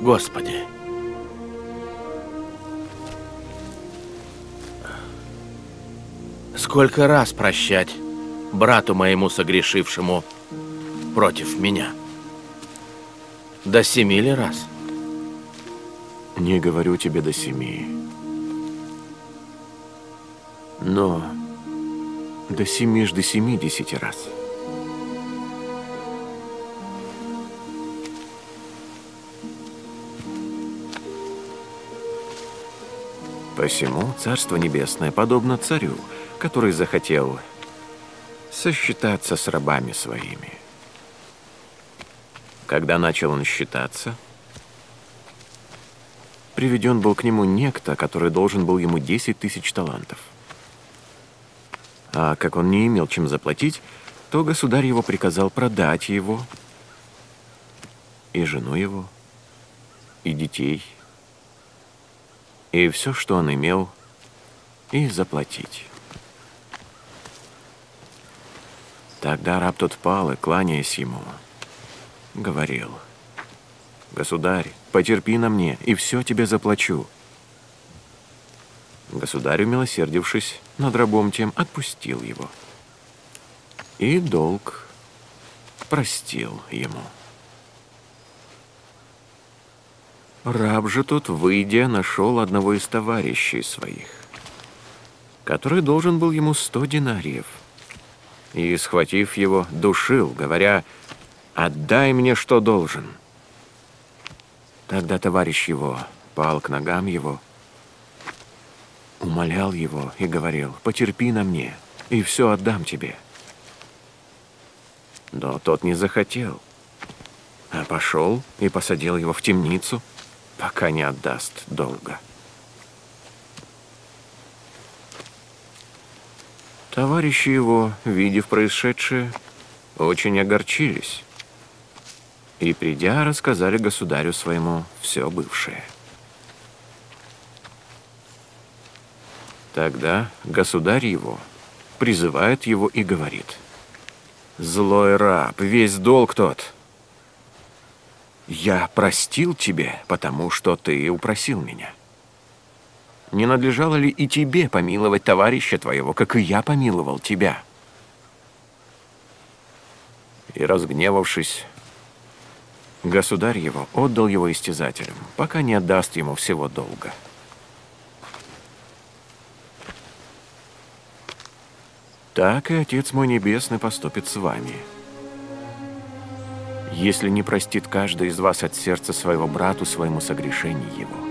Господи. Сколько раз прощать брату моему согрешившему против меня? До семи ли раз? Не говорю тебе до семи. Но до семи ж до семидесяти раз. Посему Царство Небесное подобно царю, который захотел сосчитаться с рабами своими. Когда начал он считаться, приведен был к нему некто, который должен был ему 10 тысяч талантов. А как он не имел чем заплатить, то государь его приказал продать его, и жену его, и детей, и все, что он имел, и заплатить. Тогда раб тот пал и, кланяясь ему, говорил, «Государь, потерпи на мне, и все тебе заплачу». Государь, умилосердившись над рабом тем, отпустил его. И долг простил ему. Раб же тут, выйдя, нашел одного из товарищей своих, который должен был ему сто динариев, и, схватив его, душил, говоря, «Отдай мне, что должен». Тогда товарищ его пал к ногам его, умолял его и говорил, «Потерпи на мне, и все отдам тебе». Но тот не захотел, а пошел и посадил его в темницу, пока не отдаст долга. Товарищи его, видев происшедшее, очень огорчились и, придя, рассказали государю своему все бывшее. Тогда государь его призывает его и говорит, «Злой раб, весь долг тот. Я простил тебе, потому что ты упросил меня. Не надлежало ли и тебе помиловать товарища твоего, как и я помиловал тебя?» И, разгневавшись, государь его отдал его истязателям, пока не отдаст ему всего долга. Так и Отец мой Небесный поступит с вами. Если не простит каждый из вас от сердца своего брату своему согрешение его.